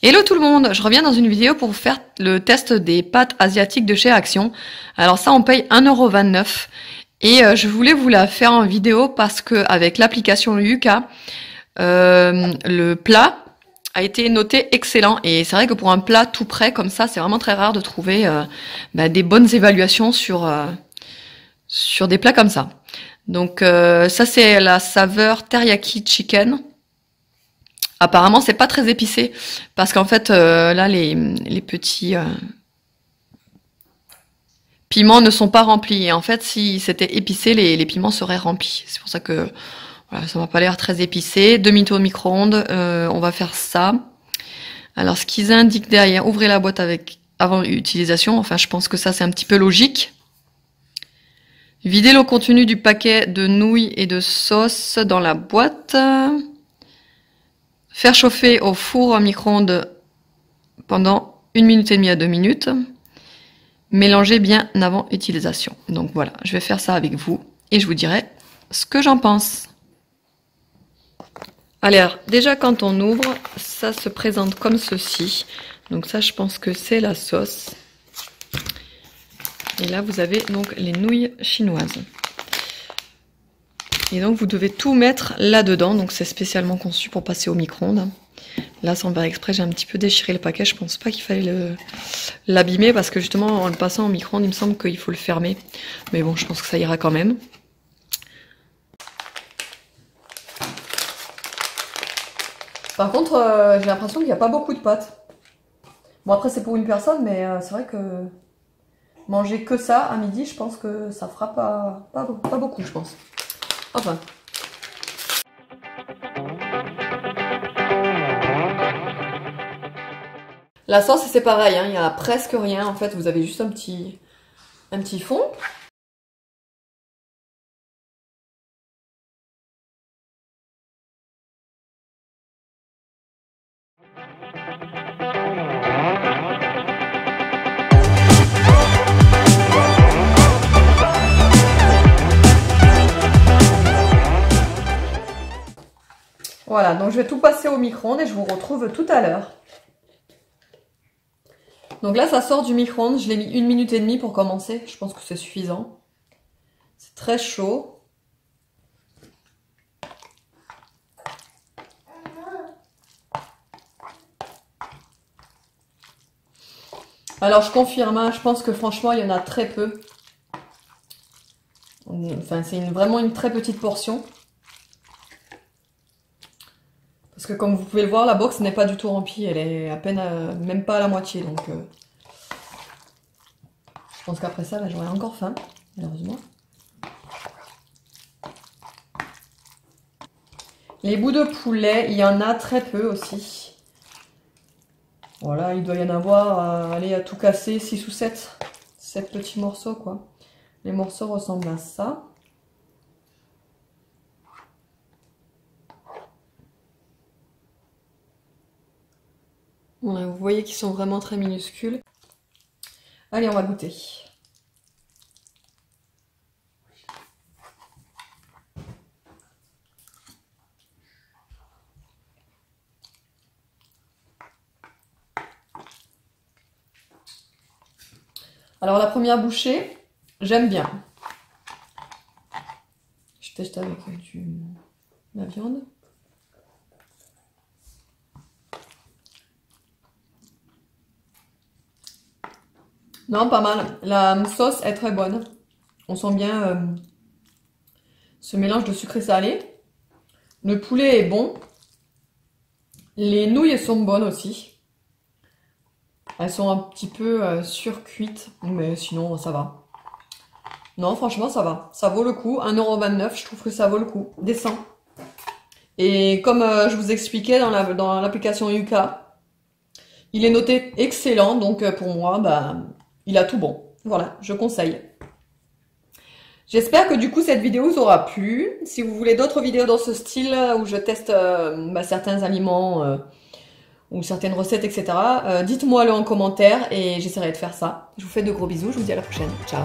Hello tout le monde, je reviens dans une vidéo pour vous faire le test des pâtes asiatiques de chez Action. Alors ça on paye 1,29€ et euh, je voulais vous la faire en vidéo parce que avec l'application Yuka, euh, le plat a été noté excellent et c'est vrai que pour un plat tout prêt comme ça, c'est vraiment très rare de trouver euh, bah, des bonnes évaluations sur, sur des plats comme ça. Donc ça c'est la saveur teriyaki chicken. Apparemment, c'est pas très épicé parce qu'en fait, euh, là, les, les petits euh, piments ne sont pas remplis. Et en fait, si c'était épicé, les, les piments seraient remplis. C'est pour ça que voilà, ça m'a pas l'air très épicé. Demi-tour au micro-ondes, euh, on va faire ça. Alors, ce qu'ils indiquent derrière, ouvrez la boîte avec avant utilisation. Enfin, je pense que ça, c'est un petit peu logique. Videz le contenu du paquet de nouilles et de sauce dans la boîte. Faire chauffer au four à micro-ondes pendant une minute et demie à deux minutes. Mélanger bien avant utilisation. Donc voilà, je vais faire ça avec vous et je vous dirai ce que j'en pense. Alors, déjà quand on ouvre, ça se présente comme ceci. Donc ça, je pense que c'est la sauce. Et là, vous avez donc les nouilles chinoises. Et donc vous devez tout mettre là-dedans, donc c'est spécialement conçu pour passer au micro-ondes. Là, sans faire exprès, j'ai un petit peu déchiré le paquet. Je pense pas qu'il fallait l'abîmer parce que justement, en le passant au micro-ondes, il me semble qu'il faut le fermer. Mais bon, je pense que ça ira quand même. Par contre, euh, j'ai l'impression qu'il n'y a pas beaucoup de pâtes. Bon, après, c'est pour une personne, mais euh, c'est vrai que manger que ça à midi, je pense que ça fera pas, pas, pas beaucoup, je pense. Enfin. La sauce, c'est pareil, hein. il n'y a presque rien. En fait, vous avez juste un petit, un petit fond. Voilà, donc je vais tout passer au micro-ondes et je vous retrouve tout à l'heure. Donc là, ça sort du micro-ondes. Je l'ai mis une minute et demie pour commencer. Je pense que c'est suffisant. C'est très chaud. Alors je confirme, hein, je pense que franchement il y en a très peu. Enfin c'est vraiment une très petite portion. Parce que comme vous pouvez le voir, la box n'est pas du tout remplie. Elle est à peine, euh, même pas à la moitié. Donc, euh, je pense qu'après ça, j'aurai encore faim, malheureusement. Les bouts de poulet, il y en a très peu aussi. Voilà, il doit y en avoir, euh, à tout casser, 6 ou 7. 7 petits morceaux, quoi. Les morceaux ressemblent à ça. Vous voyez qu'ils sont vraiment très minuscules. Allez, on va goûter. Alors la première bouchée, j'aime bien. Je teste avec du, la viande. Non, pas mal. La sauce est très bonne. On sent bien euh, ce mélange de sucré salé. Le poulet est bon. Les nouilles sont bonnes aussi. Elles sont un petit peu euh, surcuites, mais sinon ça va. Non, franchement ça va. Ça vaut le coup. 1,29€, je trouve que ça vaut le coup. Descend. Et comme euh, je vous expliquais dans l'application Yuka, il est noté excellent, donc pour moi, bah, il a tout bon. Voilà, je conseille. J'espère que du coup cette vidéo vous aura plu. Si vous voulez d'autres vidéos dans ce style où je teste euh, bah, certains aliments euh, ou certaines recettes, etc., euh, dites-moi le en commentaire et j'essaierai de faire ça. Je vous fais de gros bisous, je vous dis à la prochaine. Ciao